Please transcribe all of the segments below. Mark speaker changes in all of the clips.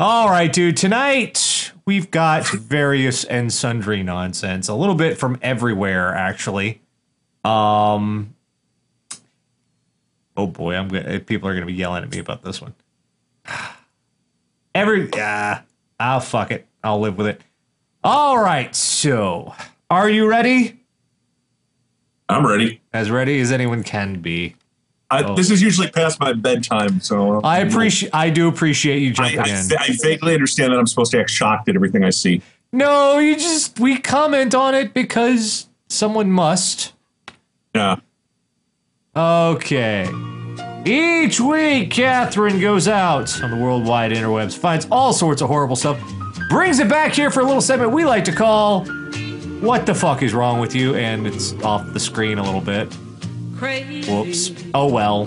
Speaker 1: All right, dude. Tonight we've got various and sundry nonsense. A little bit from everywhere, actually. Um. Oh boy, I'm gonna, people are gonna be yelling at me about this one. Every yeah, I'll fuck it. I'll live with it. All right, so are you ready?
Speaker 2: I'm ready.
Speaker 1: As ready as anyone can be.
Speaker 2: I,
Speaker 1: Oh.
Speaker 2: This is usually past my bedtime, so
Speaker 1: I appreciate. I do appreciate you
Speaker 2: I, I,
Speaker 1: in.
Speaker 2: I vaguely understand that I'm supposed to act shocked at everything I see.
Speaker 1: No, you just we comment on it because someone must.
Speaker 2: Yeah.
Speaker 1: Okay. Each week, Catherine goes out on the worldwide interwebs, finds all sorts of horrible stuff, brings it back here for a little segment we like to call "What the fuck is wrong with you?" and it's off the screen a little bit.
Speaker 3: Crazy.
Speaker 1: Whoops. Oh well.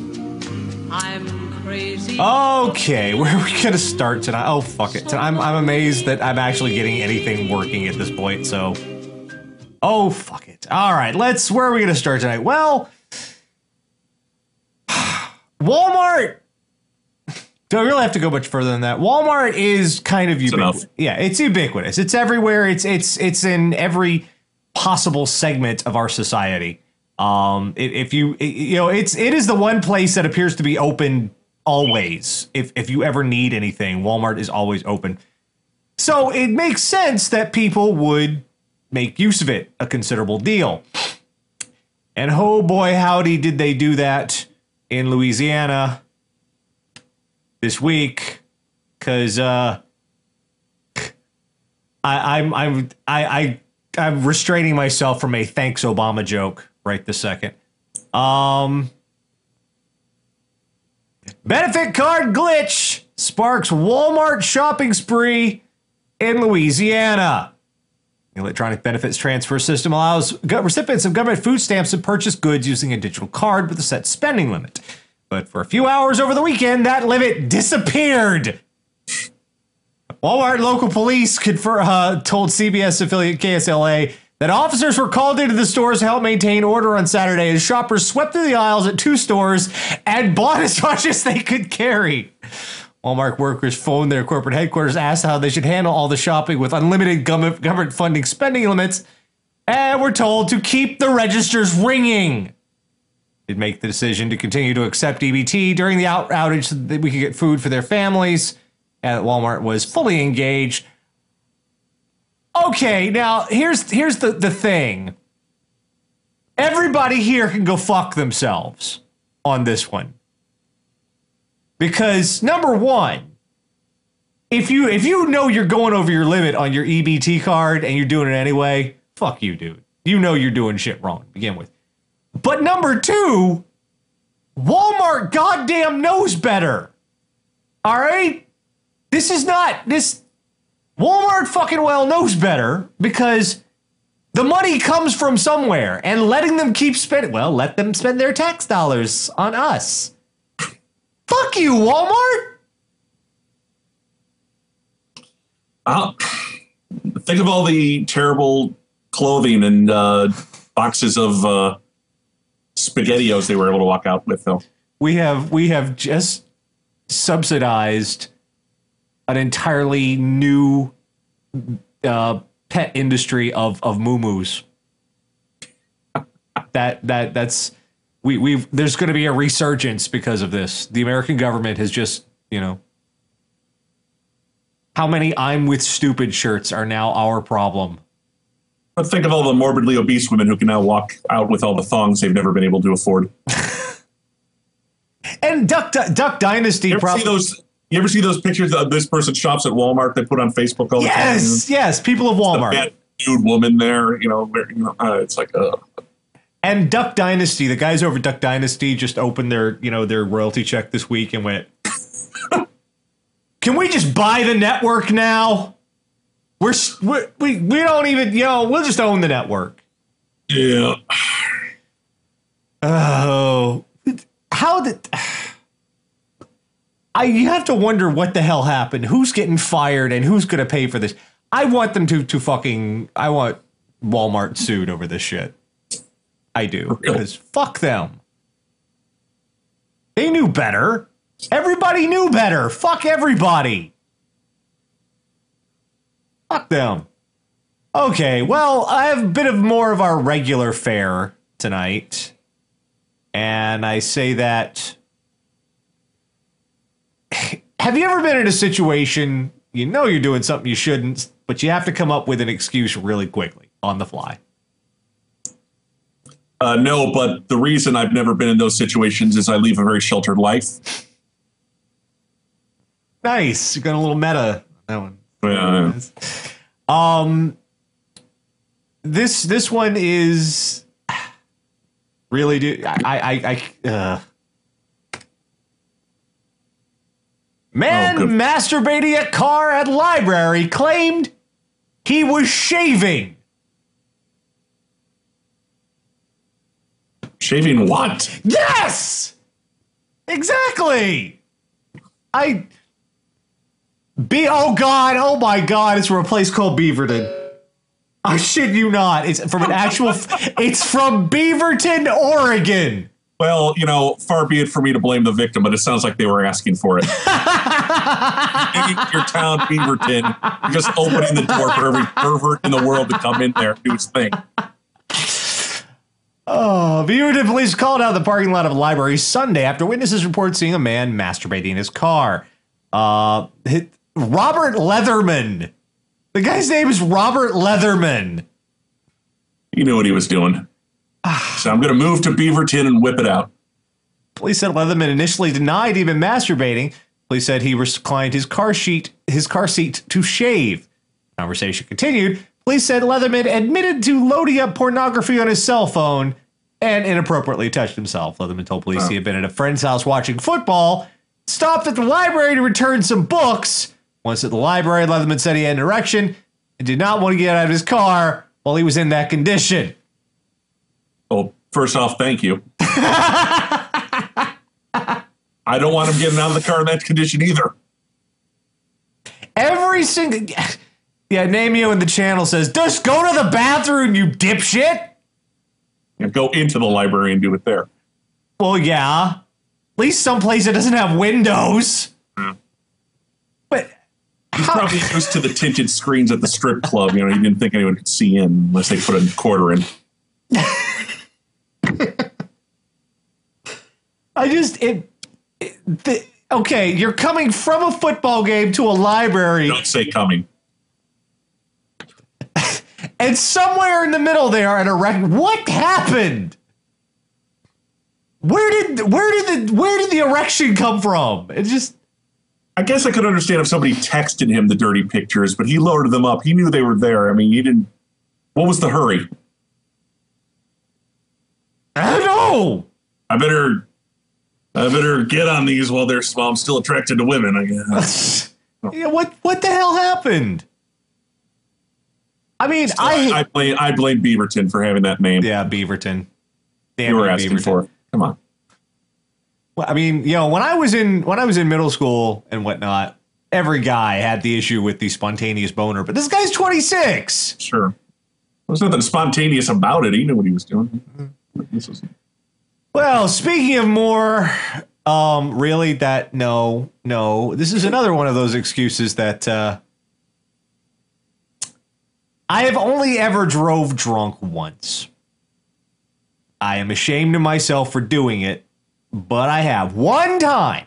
Speaker 3: I'm crazy.
Speaker 1: Okay, where are we gonna start tonight? Oh fuck it! I'm I'm amazed that I'm actually getting anything working at this point. So, oh fuck it! All right, let's. Where are we gonna start tonight? Well, Walmart. Don't really have to go much further than that. Walmart is kind of ubiquitous.
Speaker 2: enough.
Speaker 1: Yeah, it's ubiquitous. It's everywhere. It's it's it's in every possible segment of our society. Um, if you you know, it's it is the one place that appears to be open always. If if you ever need anything, Walmart is always open. So it makes sense that people would make use of it a considerable deal. And oh boy, howdy, did they do that in Louisiana this week? Because uh, I, I'm I'm I, I I'm restraining myself from a thanks Obama joke right this second. Um, benefit card glitch sparks Walmart shopping spree in Louisiana. The electronic benefits transfer system allows recipients of government food stamps to purchase goods using a digital card with a set spending limit. But for a few hours over the weekend, that limit disappeared. Walmart local police confer, uh, told CBS affiliate KSLA that officers were called into the stores to help maintain order on Saturday as shoppers swept through the aisles at two stores and bought as much as they could carry. Walmart workers phoned their corporate headquarters, asked how they should handle all the shopping with unlimited government funding spending limits, and were told to keep the registers ringing. They'd make the decision to continue to accept EBT during the out- outage so that we could get food for their families. And Walmart was fully engaged. Okay, now here's here's the, the thing. Everybody here can go fuck themselves on this one. Because number one, if you if you know you're going over your limit on your EBT card and you're doing it anyway, fuck you, dude. You know you're doing shit wrong to begin with. But number two, Walmart goddamn knows better. All right? This is not this Walmart fucking well knows better because the money comes from somewhere and letting them keep spending well, let them spend their tax dollars on us. Fuck you, Walmart.
Speaker 2: I'll, think of all the terrible clothing and uh, boxes of uh, spaghettios they were able to walk out with, though.
Speaker 1: We have we have just subsidized an entirely new uh, pet industry of of moo-moos. That that that's we we've there's going to be a resurgence because of this. The American government has just you know how many I'm with stupid shirts are now our problem.
Speaker 2: But think of all the morbidly obese women who can now walk out with all the thongs they've never been able to afford.
Speaker 1: And Duck Duck Dynasty
Speaker 2: You ever see
Speaker 1: probably
Speaker 2: those? You ever see those pictures of this person shops at Walmart they put on Facebook all the time?
Speaker 1: yes yes people of
Speaker 2: The
Speaker 1: Walmart.
Speaker 2: fat nude woman there, you know, where, you know uh, it's like, uh,
Speaker 1: And Duck Dynasty, the guys over Duck Dynasty just opened their, you know, their royalty check this week and went, "Can we just buy the network now? We're, we're we we don't even, you know, we'll just own the network."
Speaker 2: yeah.
Speaker 1: Oh, how did? I you have to wonder what the hell happened. Who's getting fired and who's going to pay for this? I want them to to fucking. I want Walmart sued over this shit. I do because fuck them. They knew better. Everybody knew better. Fuck everybody. Fuck them. Okay, well, I have a bit of more of our regular fare tonight. And I say that. Have you ever been in a situation you know you're doing something you shouldn't, but you have to come up with an excuse really quickly on the fly?
Speaker 2: Uh, no, but the reason I've never been in those situations is I leave a very sheltered life.
Speaker 1: Nice. You got a little meta. on That one.
Speaker 2: Yeah.
Speaker 1: Um, this this one is really do I I I uh. Man
Speaker 2: Oh,
Speaker 1: masturbating at car at library claimed he was shaving.
Speaker 2: Shaving what?
Speaker 1: Yes! Exactly. I be oh god, oh my god, it's from a place called Beaverton. I shit you not. It's from an actual it's from Beaverton, Oregon.
Speaker 2: Well, you know, far be it for me to blame the victim, but it sounds like they were asking for it. Your town Beaverton, you're just opening the door for every pervert in the world to come in there and do his thing.
Speaker 1: Oh, Beaverton police called out the parking lot of a library Sunday after witnesses report seeing a man masturbating in his car. Uh, hit, Robert Leatherman. The guy's name is Robert Leatherman.
Speaker 2: He knew what he was doing. Ah. So I'm going to move to Beaverton and whip it out.
Speaker 1: Police said Leatherman initially denied he'd masturbating. Police said he reclined his car sheet, his car seat to shave. Conversation continued. Police said Leatherman admitted to loading up pornography on his cell phone and inappropriately touched himself. Leatherman told police he had been at a friend's house watching football, stopped at the library to return some books. Once at the library, Leatherman said he had an erection and did not want to get out of his car while he was in that condition.
Speaker 2: First off, thank you. I don't want him getting out of the car in that condition either.
Speaker 1: Every single yeah, Namio in the channel says, "Just go to the bathroom, you dipshit."
Speaker 2: And go into the library and do it there.
Speaker 1: Well, yeah, at least someplace that doesn't have windows. Hmm. But
Speaker 2: He's probably used to the tinted screens at the strip club. You know, he didn't think anyone could see in unless they put a quarter in.
Speaker 1: I just it, it the, okay. You're coming from a football game to a library,
Speaker 2: Don't say coming.
Speaker 1: and somewhere in the middle there at a record, what happened? Where did where did the where did the erection come from? It just
Speaker 2: I guess I could understand if somebody texted him the dirty pictures, but he loaded them up. He knew they were there. I mean, he didn't. What was the hurry?
Speaker 1: I don't know.
Speaker 2: I better, I better get on these while they're small. I'm still attracted to women. I guess.
Speaker 1: Yeah, what what the hell happened? I mean, I,
Speaker 2: I, blame, I blame Beaverton for having that name.
Speaker 1: yeah, Beaverton. Damn
Speaker 2: you were asking
Speaker 1: Beaverton.
Speaker 2: for. Come on.
Speaker 1: Well, I mean, you know, when I was in when I was in middle school and whatnot, every guy had the issue with the spontaneous boner. But this guy's 26.
Speaker 2: Sure. There's nothing spontaneous about it. He knew what he was doing. Mm-hmm. This was,
Speaker 1: Well, speaking of more, um, really, that no, no, this is another one of those excuses that uh, I have only ever drove drunk once. I am ashamed of myself for doing it, but I have one time.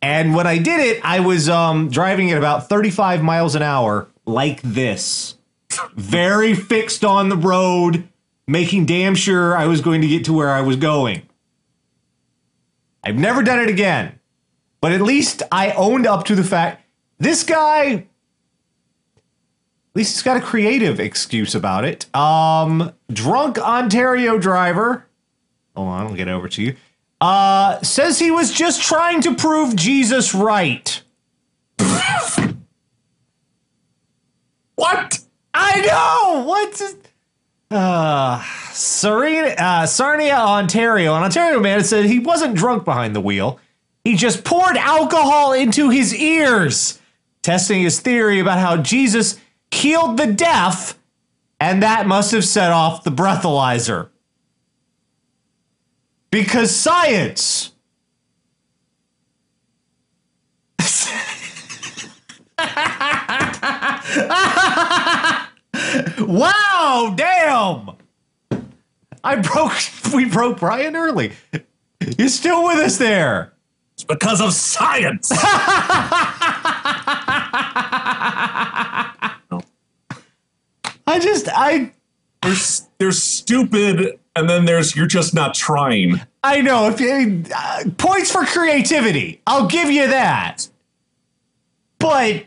Speaker 1: And when I did it, I was um, driving at about 35 miles an hour, like this, very fixed on the road, making damn sure I was going to get to where I was going. I've never done it again, but at least I owned up to the fact this guy. At least he's got a creative excuse about it. Um, drunk Ontario driver. Hold on, I'll get over to you. Uh, says he was just trying to prove Jesus right.
Speaker 2: what?
Speaker 1: I know. What's it? Uh, Serena, uh, Sarnia, Ontario. An Ontario man said he wasn't drunk behind the wheel. He just poured alcohol into his ears, testing his theory about how Jesus healed the deaf, and that must have set off the breathalyzer. Because science. wow, damn. I broke we broke Brian early. You're still with us there.
Speaker 2: It's because of science.
Speaker 1: I just I
Speaker 2: there's there's stupid, and then there's you're just not trying.
Speaker 1: I know if you, uh, points for creativity. I'll give you that. But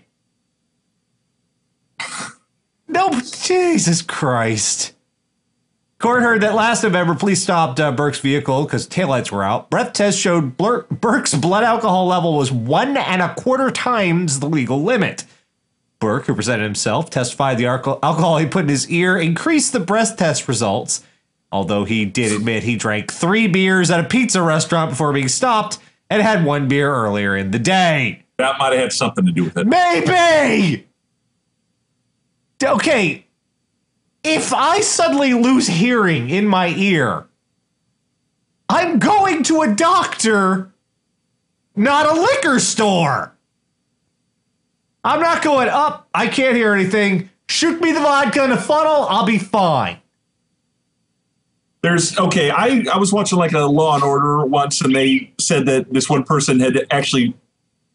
Speaker 1: no, Jesus Christ. Court heard that last November, police stopped uh, Burke's vehicle because taillights were out. Breath test showed Blur- Burke's blood alcohol level was one and a quarter times the legal limit. Burke, who presented himself, testified the alco- alcohol he put in his ear increased the breath test results. Although he did admit he drank three beers at a pizza restaurant before being stopped and had one beer earlier in the day.
Speaker 2: That might have had something to do with it.
Speaker 1: Maybe. Okay. If I suddenly lose hearing in my ear, I'm going to a doctor, not a liquor store. I'm not going up. I can't hear anything. Shoot me the vodka in a funnel. I'll be fine.
Speaker 2: There's okay. I I was watching like a Law and Order once, and they said that this one person had actually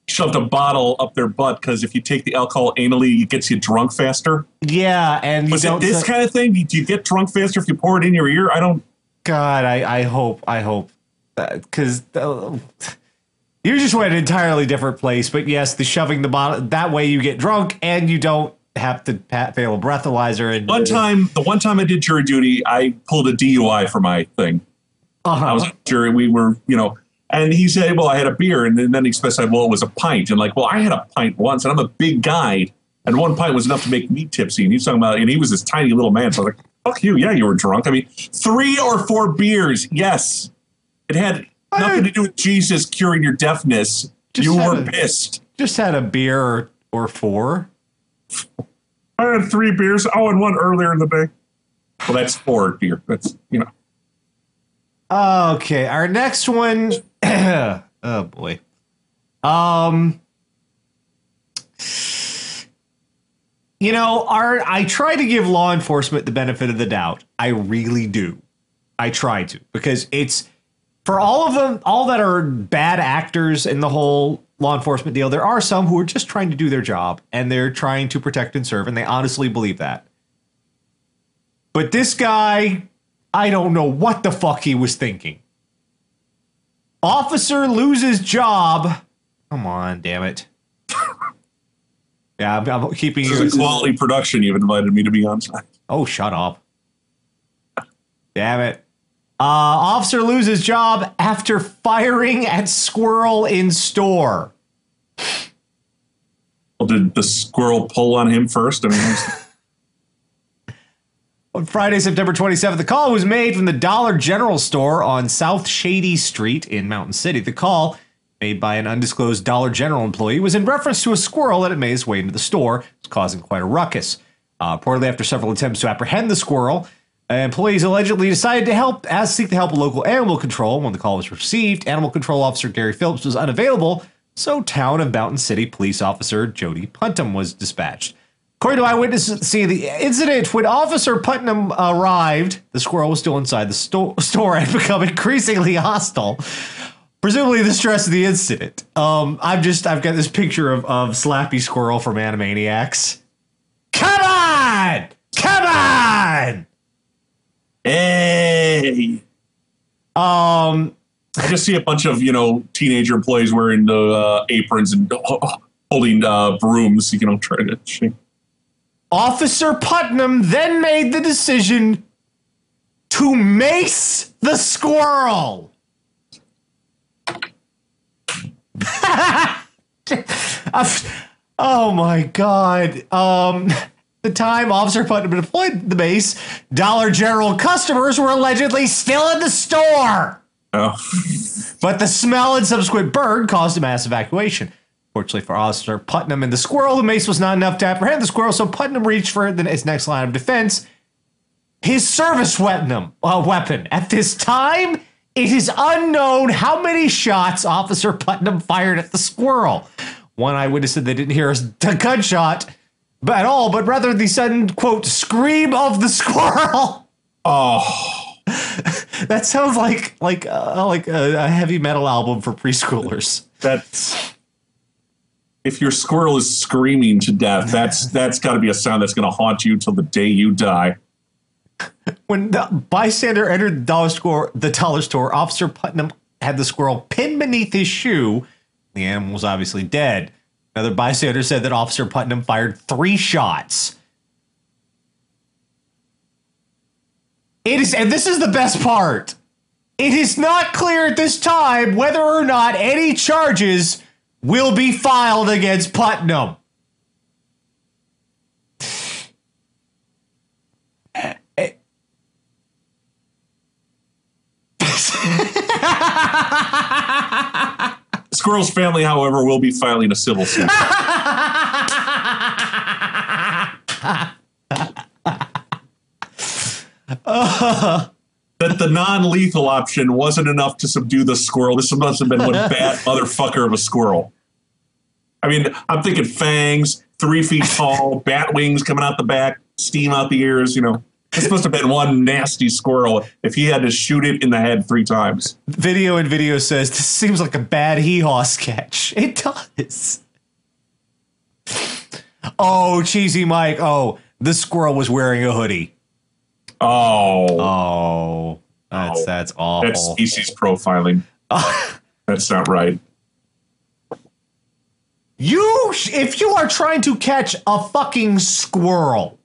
Speaker 2: shoved a bottle up their butt because if you take the alcohol anally, it gets you drunk faster.
Speaker 1: Yeah, and
Speaker 2: Was it this kind of thing? Do you get drunk faster if you pour it in your ear? I don't.
Speaker 1: God, I, I hope, I hope, because uh, you just went an entirely different place. But yes, the shoving the bottle that way you get drunk and you don't have to pa- fail a breathalyzer. And
Speaker 2: One time, the one time I did jury duty, I pulled a DUI for my thing.
Speaker 1: uh-huh.
Speaker 2: I was jury. We were, you know, and he said, "Well, I had a beer," and then he specified, "Well, it was a pint." And like, well, I had a pint once, and I'm a big guy, and one pint was enough to make me tipsy. And he's talking about, and he was this tiny little man. So I was like, "Fuck you, yeah, you were drunk." I mean, three or four beers, yes, it had nothing to do with Jesus curing your deafness.
Speaker 1: Just
Speaker 2: you were
Speaker 1: a-
Speaker 2: pissed.
Speaker 1: just had a beer or, or four.
Speaker 2: I had three beers. Oh, and one earlier in the day. Well, that's four beer. That's you know.
Speaker 1: Okay, our next one. oh boy. Um. You know, our I try to give law enforcement the benefit of the doubt. I really do. I try to because it's for all of them, all that are bad actors in the whole law enforcement deal. There are some who are just trying to do their job and they're trying to protect and serve, and they honestly believe that. But this guy, I don't know what the fuck he was thinking. Officer loses job. Come on, damn it. Yeah, I'm, I'm keeping
Speaker 2: This
Speaker 1: you.
Speaker 2: is a quality production. You've invited me to be on site.
Speaker 1: Oh, shut up. Damn it. Uh, officer loses job after firing at squirrel in store.
Speaker 2: Well, did the squirrel pull on him first? I mean,
Speaker 1: On Friday, September 27th, the call was made from the Dollar General store on South Shady Street in Mountain City. The call, made by an undisclosed Dollar General employee, was in reference to a squirrel that had made its way into the store, causing quite a ruckus. Uh, reportedly, after several attempts to apprehend the squirrel, uh, employees allegedly decided to help, as seek the help of local animal control. When the call was received, Animal Control Officer Gary Phillips was unavailable, so Town of Mountain City Police Officer Jody Putnam was dispatched. According to eyewitnesses seeing the incident, when Officer Putnam arrived, the squirrel was still inside the sto- store and had become increasingly hostile. Presumably, the stress of the incident. Um, I've just I've got this picture of, of Slappy Squirrel from Animaniacs. Come on, come on.
Speaker 2: hey,
Speaker 1: Um,
Speaker 2: I just see a bunch of you know teenager employees wearing the uh, aprons and holding uh, brooms. You know, trying to shake.
Speaker 1: Officer Putnam then made the decision to mace the squirrel. oh my god. Um the time Officer Putnam deployed the mace, Dollar General customers were allegedly still in the store.
Speaker 2: Oh,
Speaker 1: But the smell and subsequent burn caused a mass evacuation. Fortunately for Officer Putnam and the squirrel, the mace was not enough to apprehend the squirrel, so Putnam reached for his next line of defense his service weapon, uh, weapon. At this time, it is unknown how many shots Officer Putnam fired at the squirrel. One eyewitness said they didn't hear a gunshot, at all, but rather the sudden quote scream of the squirrel.
Speaker 2: Oh,
Speaker 1: That sounds like like uh, like a, a heavy metal album for preschoolers.
Speaker 2: that's if your squirrel is screaming to death, that's that's got to be a sound that's going to haunt you till the day you die.
Speaker 1: When the bystander entered the dollar store, the dollar store, Officer Putnam had the squirrel pinned beneath his shoe. The animal was obviously dead. Another bystander said that Officer Putnam fired three shots. It is, and this is the best part. It is not clear at this time whether or not any charges will be filed against Putnam.
Speaker 2: Squirrel's family, however, will be filing a civil suit. that the non-lethal option wasn't enough to subdue the squirrel. This must have been one bad motherfucker of a squirrel. I mean, I'm thinking fangs, three feet tall, bat wings coming out the back, steam out the ears. You know, this must have been one nasty squirrel if he had to shoot it in the head three times.
Speaker 1: Video and video says this seems like a bad hee haw sketch. It does. Oh, cheesy Mike. Oh, this squirrel was wearing a hoodie.
Speaker 2: Oh,
Speaker 1: Oh, that's
Speaker 2: Oh,
Speaker 1: that's awful.
Speaker 2: that's species profiling. That's not right.
Speaker 1: You, if you are trying to catch a fucking squirrel,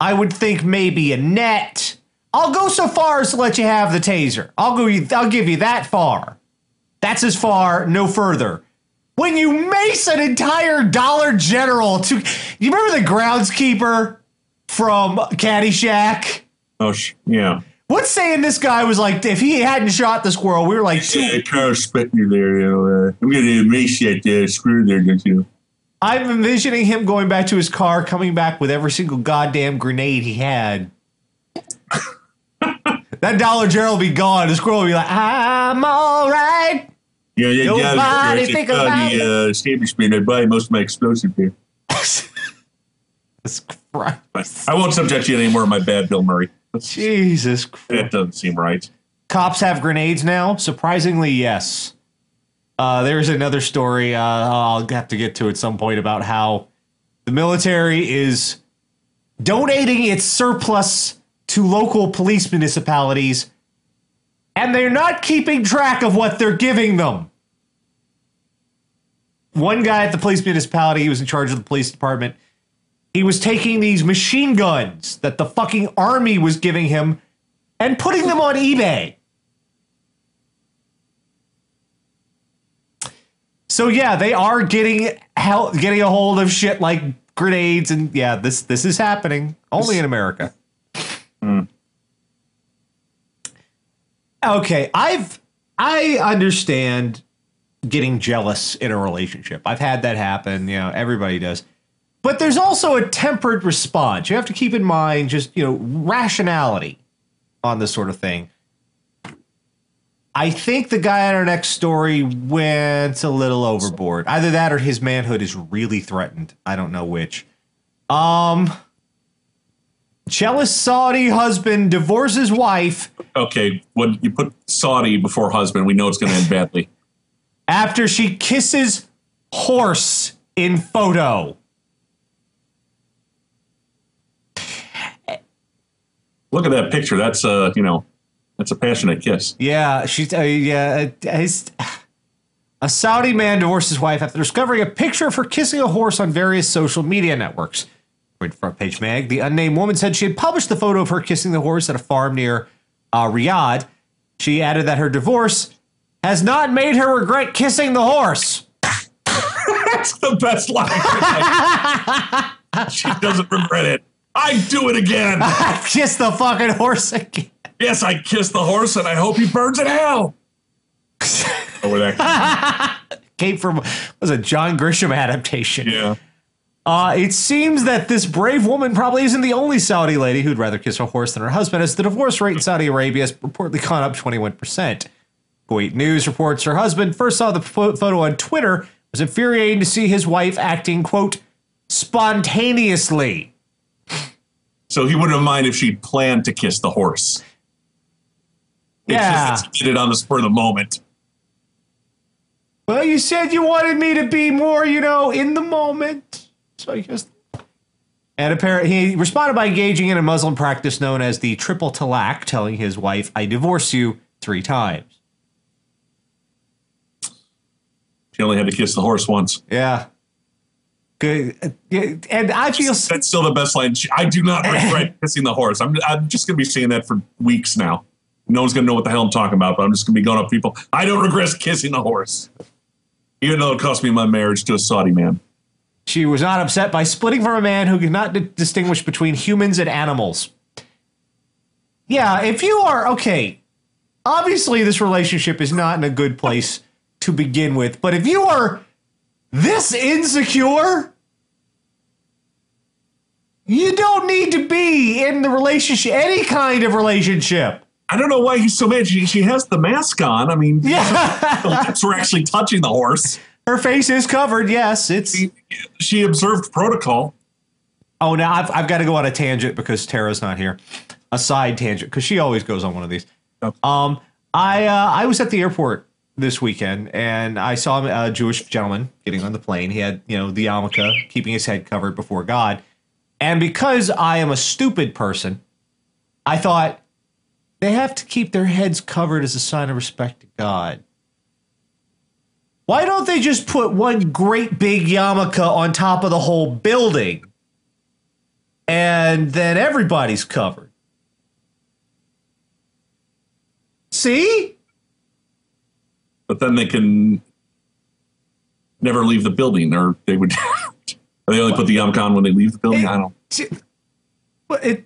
Speaker 1: I would think maybe a net. I'll go so far as to let you have the taser. I'll go. I'll give you that far. That's as far, no further. When you mace an entire Dollar General to, you remember the groundskeeper from Caddyshack?
Speaker 2: Oh, yeah.
Speaker 1: What's saying this guy was like, if he hadn't shot the squirrel, we were like, two,
Speaker 2: Yeah, Carl there. You know, uh, I'm going to emaciate the screw there, don't you?
Speaker 1: I'm envisioning him going back to his car, coming back with every single goddamn grenade he had. that Dollar General will be gone. The squirrel will be like, I'm all right.
Speaker 2: Yeah, yeah,
Speaker 1: Nobody
Speaker 2: yeah.
Speaker 1: Think about
Speaker 2: the uh, establishment. I buy most of my explosive here.
Speaker 1: Christ.
Speaker 2: I won't subject you to any more of my bad, Bill Murray.
Speaker 1: Jesus Christ.
Speaker 2: That doesn't seem right.
Speaker 1: Cops have grenades now? Surprisingly, yes. Uh, there's another story uh, I'll have to get to at some point about how the military is donating its surplus to local police municipalities and they're not keeping track of what they're giving them. One guy at the police municipality, he was in charge of the police department. He was taking these machine guns that the fucking army was giving him and putting them on eBay. So yeah, they are getting hel- getting a hold of shit like grenades and yeah, this this is happening only in America. Hmm. Okay, I've I understand getting jealous in a relationship. I've had that happen, you know, everybody does. But there's also a tempered response. You have to keep in mind just, you know, rationality on this sort of thing. I think the guy on our next story went a little overboard. Either that or his manhood is really threatened. I don't know which. Um jealous Saudi husband divorces wife
Speaker 2: Okay, when you put Saudi before husband, we know it's going to end badly.
Speaker 1: after she kisses horse in photo.
Speaker 2: Look at that picture. That's uh, you know, that's a passionate kiss.
Speaker 1: Yeah, she's uh, yeah. uh, his- a Saudi man divorced his wife after discovering a picture of her kissing a horse on various social media networks. According to Front Page Mag, the unnamed woman said she had published the photo of her kissing the horse at a farm near uh, Riyadh. She added that her divorce has not made her regret kissing the horse.
Speaker 2: That's the best line. she doesn't regret it. I do it again.
Speaker 1: I kiss the fucking horse again.
Speaker 2: Yes, I kissed the horse, and I hope he burns in hell. Over that.
Speaker 1: Came from was a John Grisham adaptation.
Speaker 2: Yeah.
Speaker 1: Uh, it seems that this brave woman probably isn't the only Saudi lady who'd rather kiss a horse than her husband, as the divorce rate in Saudi Arabia has reportedly gone up 21%. Kuwait News reports her husband first saw the photo on Twitter, was infuriating to see his wife acting, quote, spontaneously.
Speaker 2: So he wouldn't have mind if she planned to kiss the horse. It's
Speaker 1: Yeah.
Speaker 2: just that did it on the spur of the moment.
Speaker 1: Well, you said you wanted me to be more, you know, in the moment. So I guess. And apparently, he responded by engaging in a Muslim practice known as the triple talaq, telling his wife, "I divorce you three times."
Speaker 2: She only had to kiss the horse once.
Speaker 1: Yeah. Good. Uh, And I feel
Speaker 2: That's still the best line. I do not regret kissing the horse. I'm, I'm just going to be saying that for weeks now. No one's going to know what the hell I'm talking about, but I'm just going to be going up people. I don't regret kissing the horse. Even though it cost me my marriage to a Saudi man.
Speaker 1: she was not upset by splitting from a man who could not di- distinguish between humans and animals. Yeah, if you are okay, obviously this relationship is not in a good place to begin with, but if you are this insecure, you don't need to be in the relationship, any kind of relationship.
Speaker 2: I don't know why he's so mad. She, she has the mask on. I mean,
Speaker 1: Yeah,
Speaker 2: the lips were actually touching the horse.
Speaker 1: her face is covered. Yes, it's.
Speaker 2: She, she observed protocol.
Speaker 1: Oh, now I've, I've got to go on a tangent because Tara's not here. A side tangent because she always goes on one of these.
Speaker 2: Okay.
Speaker 1: Um, I uh, I was at the airport this weekend and I saw a Jewish gentleman getting on the plane. He had you know the yarmulke, keeping his head covered before God. And because I am a stupid person, I thought they have to keep their heads covered as a sign of respect to God. Why don't they just put one great big yarmulke on top of the whole building? and then everybody's covered. See?
Speaker 2: But then they can never leave the building, or they would. they only put the yarmulke when they leave the building. I don't.
Speaker 1: See- But it.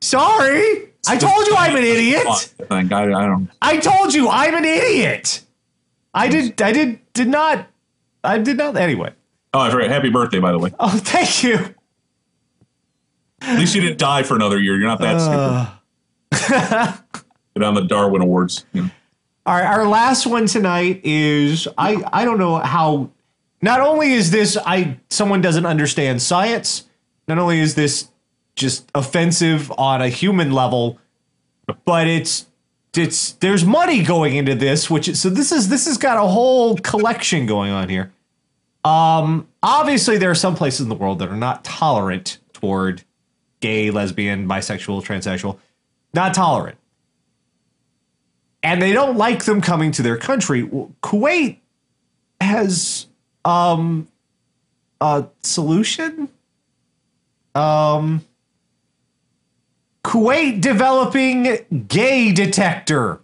Speaker 1: Sorry, I told you I'm an idiot.
Speaker 2: I I, I don't.
Speaker 1: I told you I'm an idiot. I did. I did. Did not. I did not. Anyway.
Speaker 2: Oh, I forgot. Happy birthday, by the way.
Speaker 1: Oh, thank you.
Speaker 2: At least you didn't die for another year. You're not that stupid. Uh. Get on the Darwin Awards. you know.
Speaker 1: All right, our last one tonight is I I don't know how. Not only is this I someone doesn't understand science. Not only is this just offensive on a human level, but it's it's there's money going into this, which is, so this is this has got a whole collection going on here. Um, obviously there are some places in the world that are not tolerant toward gay, lesbian, bisexual, transsexual, not tolerant and they don't like them coming to their country. Kuwait has um a solution. Um Kuwait developing gay detector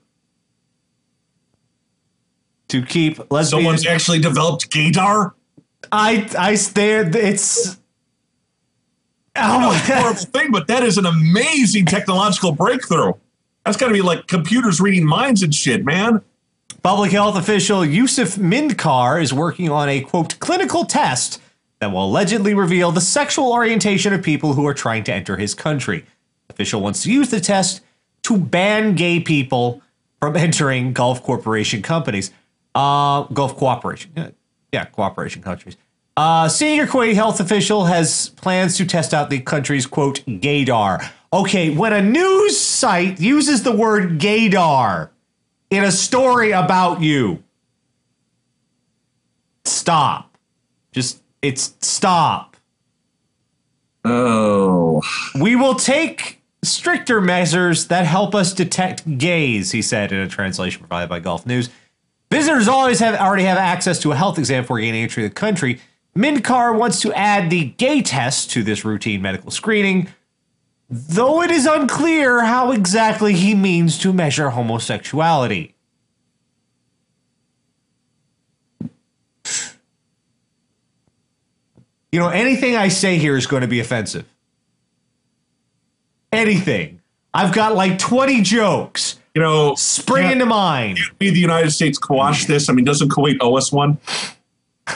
Speaker 1: to keep lesbian.
Speaker 2: Someone's actually developed gaydar.
Speaker 1: I I there it's
Speaker 2: Oh,
Speaker 1: oh
Speaker 2: horrible thing, but that is an amazing technological breakthrough. That's got to be like computers reading minds and shit, man.
Speaker 1: Public health official Yusuf Mindkar is working on a quote clinical test that will allegedly reveal the sexual orientation of people who are trying to enter his country. Official wants to use the test to ban gay people from entering Gulf Corporation companies. Uh, Gulf Cooperation. Yeah, cooperation countries. Uh, senior Kuwaiti health official has plans to test out the country's quote gaydar. Okay, when a news site uses the word gaydar in a story about you, stop. Just it's stop.
Speaker 2: Oh,
Speaker 1: We will take stricter measures that help us detect gays, he said in a translation provided by Gulf News. Visitors always have already have access to a health exam before gaining entry to the country. Mindkar wants to add the gay test to this routine medical screening, though it is unclear how exactly he means to measure homosexuality. You know, anything I say here is going to be offensive. Anything. I've got like 20 jokes
Speaker 2: you know,
Speaker 1: spring into mind.
Speaker 2: we, the United States, quash this? I mean, doesn't Kuwait owe us one?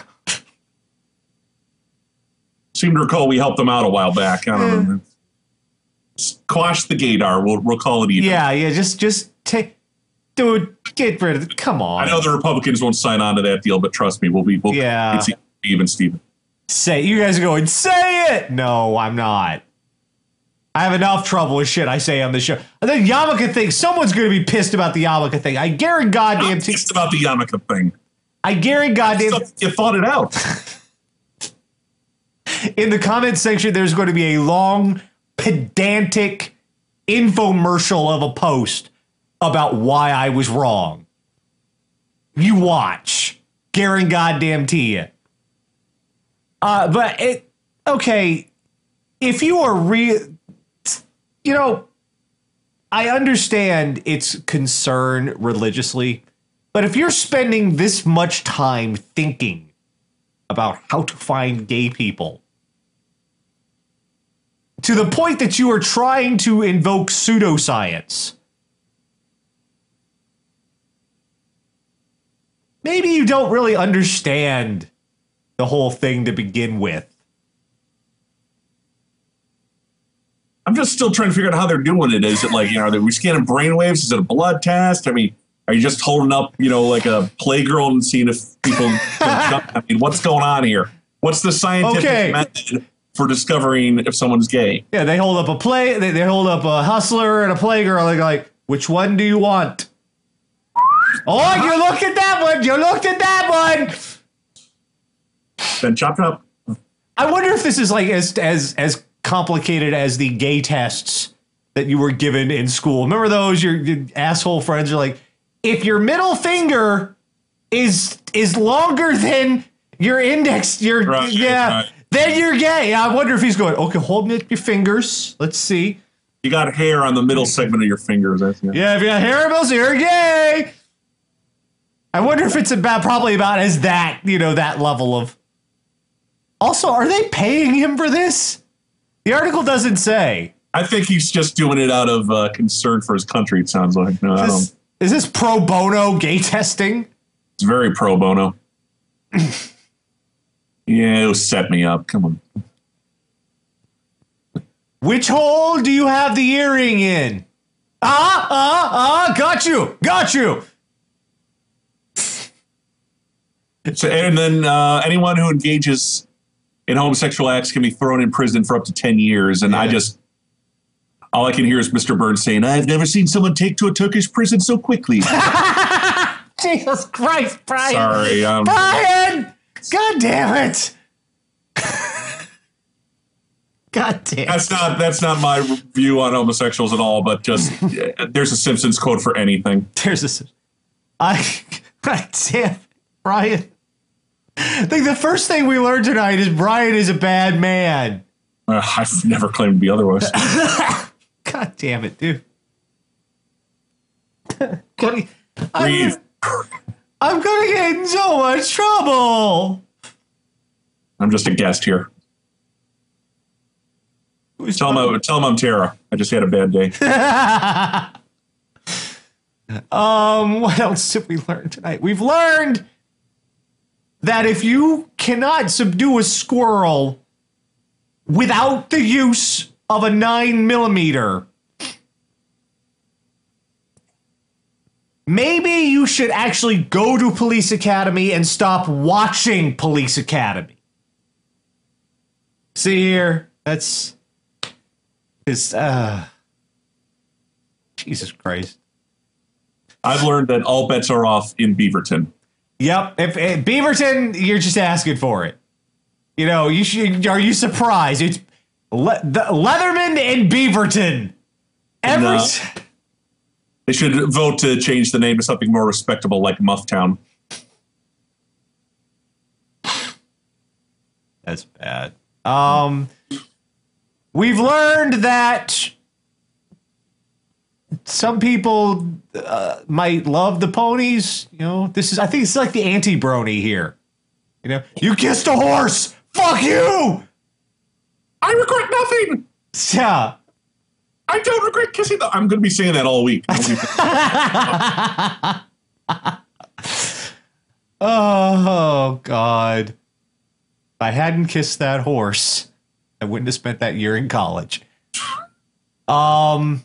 Speaker 2: Seem to recall we helped them out a while back. I don't know. Hmm. Quash the gaydar. We'll, we'll call it even.
Speaker 1: Yeah, yeah, just just take dude, get rid of it. Come on.
Speaker 2: I know the Republicans won't sign on to that deal, but trust me, we'll be we'll
Speaker 1: Yeah.
Speaker 2: it's even, Steven.
Speaker 1: Say you guys are going, say it. No, I'm not. I have enough trouble with shit I say on the show. And then Yamaka thing, someone's gonna be pissed about the Yamaka thing. I guarantee goddamn
Speaker 2: I'm
Speaker 1: t-
Speaker 2: pissed about the Yamaka thing.
Speaker 1: I guarantee goddamn
Speaker 2: you thought it out.
Speaker 1: in the comment section, there's going to be a long, pedantic infomercial of a post about why I was wrong. You watch. Garen goddamn to you. Uh, but it okay. If you are real, you know, I understand its concern religiously, but if you're spending this much time thinking about how to find gay people to the point that you are trying to invoke pseudoscience. Maybe you don't really understand the whole thing to begin with.
Speaker 2: I'm just still trying to figure out how they're doing it. Is it like, you know, are they we scanning brainwaves? Is it a blood test? I mean, are you just holding up, you know, like a playgirl and seeing if people I mean, what's going on here? What's the scientific
Speaker 1: Okay.
Speaker 2: method for discovering if someone's gay?
Speaker 1: Yeah, they hold up a play, they, they hold up a hustler and a playgirl. They're like, which one do you want? Oh, you looked at that one. You looked at that one.
Speaker 2: Then chop up.
Speaker 1: I wonder if this is like as as as complicated as the gay tests that you were given in school. Remember those? Your, your asshole friends are like, if your middle finger is is longer than your index, your
Speaker 2: Right,
Speaker 1: yeah,
Speaker 2: right.
Speaker 1: Then you're gay. I wonder if he's going. Okay, hold me your fingers. Let's see.
Speaker 2: You got hair on the middle segment of your fingers. I think.
Speaker 1: Yeah, if you got hair bills, you're gay. I wonder if it's about probably about as that you know that level of. Also, are they paying him for this? The article doesn't say.
Speaker 2: I think he's just doing it out of uh, concern for his country. It sounds like. No, I don't.
Speaker 1: This, is this pro bono gay testing?
Speaker 2: It's very pro bono. yeah, it'll set me up. Come on.
Speaker 1: Which hole do you have the earring in? Ah, ah, ah, got you, got you.
Speaker 2: So, and then uh, anyone who engages in homosexual acts can be thrown in prison for up to 10 years. And I just, all I can hear is Mr. Burns saying, I've never seen someone take to a Turkish prison so quickly.
Speaker 1: Jesus Christ, Brian.
Speaker 2: Sorry. Um,
Speaker 1: Brian! God damn it. God damn.
Speaker 2: that's not that's not my view on homosexuals at all, but just there's a Simpsons quote for anything.
Speaker 1: There's this. I. God damn Brian. I think the first thing we learned tonight is Brian is a bad man.
Speaker 2: Uh, I've never claimed to be otherwise.
Speaker 1: God damn it, dude.
Speaker 2: Breathe.
Speaker 1: I'm, gonna get in so much trouble.
Speaker 2: I'm just a guest here.
Speaker 1: Who's
Speaker 2: Tell him, I, tell him I'm Tara. I just had a bad day.
Speaker 1: Um, what else did we learn tonight? We've learned that if you cannot subdue a squirrel without the use of a nine millimeter, maybe you should actually go to Police Academy and stop watching Police Academy. See here, that's is uh Jesus Christ.
Speaker 2: I've learned that all bets are off in Beaverton.
Speaker 1: Yep. If, if Beaverton, you're just asking for it. You know, you should. Are you surprised? It's Le- the Leatherman and Beaverton. Every
Speaker 2: No.
Speaker 1: S-
Speaker 2: They should vote to change the name to something more respectable like Mufftown.
Speaker 1: that's bad. Um, we've learned that some people uh, might love the ponies. You know, this is. I think it's like the anti-brony here. You know, you kissed a horse. Fuck you.
Speaker 2: I regret nothing.
Speaker 1: Yeah.
Speaker 2: I don't regret kissing the. I'm going to be saying that all week.
Speaker 1: Oh God! If I hadn't kissed that horse, I wouldn't have spent that year in college. Um,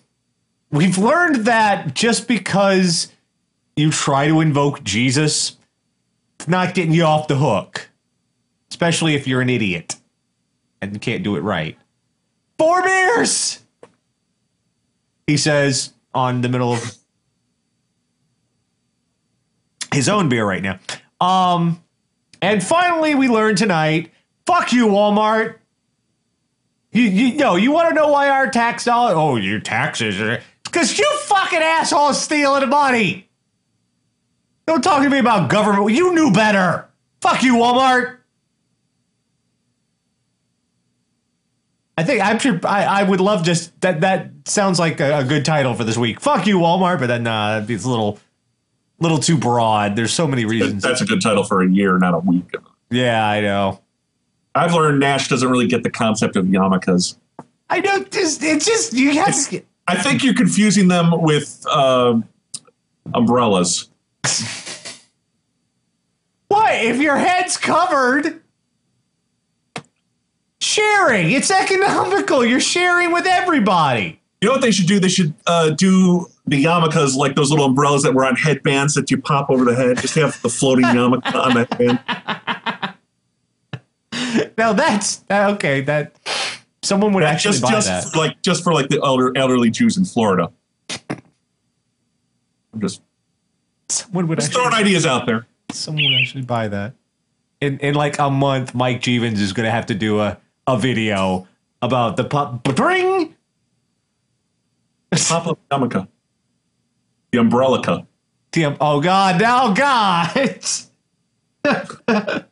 Speaker 1: we've learned that just because you try to invoke Jesus, it's not getting you off the hook. especially if you're an idiot and can't do it right. Four beers, he says on the middle of his own beer right now. Um, and finally, we learned tonight. Fuck you, Walmart. You, you no, you want to know why our tax dollar? Oh, your taxes are because you fucking assholes stealing the money. Don't talk to me about government. You knew better. Fuck you, Walmart. I think I'm sure I, I would love just that. That sounds like a, a good title for this week. Fuck you, Walmart. But then uh, it's a little, little too broad. There's so many reasons.
Speaker 2: That's a good title for a year, not a week.
Speaker 1: Yeah, I know.
Speaker 2: I've learned Nash doesn't really get the concept of yarmulkes.
Speaker 1: I know. Just it's just you have to.
Speaker 2: I think you're confusing them with uh, umbrellas.
Speaker 1: What if your head's covered? Sharing. It's economical. You're sharing with everybody.
Speaker 2: You know what they should do? They should uh, do the yarmulkes like those little umbrellas that were on headbands that you pop over the head. Just have the floating yarmulke on that band.
Speaker 1: Now that's okay. That someone would actually
Speaker 2: just
Speaker 1: buy
Speaker 2: just
Speaker 1: that.
Speaker 2: like just for like the elder, elderly Jews in Florida. I'm just,
Speaker 1: Someone would
Speaker 2: just throwing ideas out there.
Speaker 1: Someone would actually buy that. In in like a month, Mike Jeavons is going to have to do a a video about the pop bring.
Speaker 2: Up yarmulke. The umbrella
Speaker 1: TM. Um, oh God! Oh God!